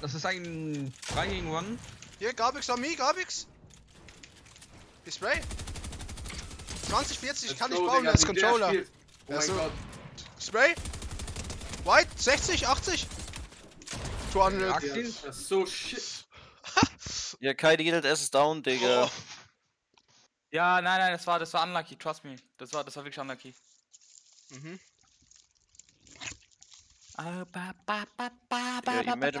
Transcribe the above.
Das ist ein 3 gegen 1. Hier, Garbix on me, Garbix. Die Spray. 20, 40, Let's kann ich bauen Digga, als Controller. Oh mein. Gott. Spray. White, 60, 80. 200. Das ist so shit. Ja, Kai die geht halt ist down, Digga. Oh. Ja, nein, nein, das war, das war unlucky, trust me. Das war, das war wirklich unlucky. Mhm. Oh, ba, ba, ba, ba, Ja, ba, ba,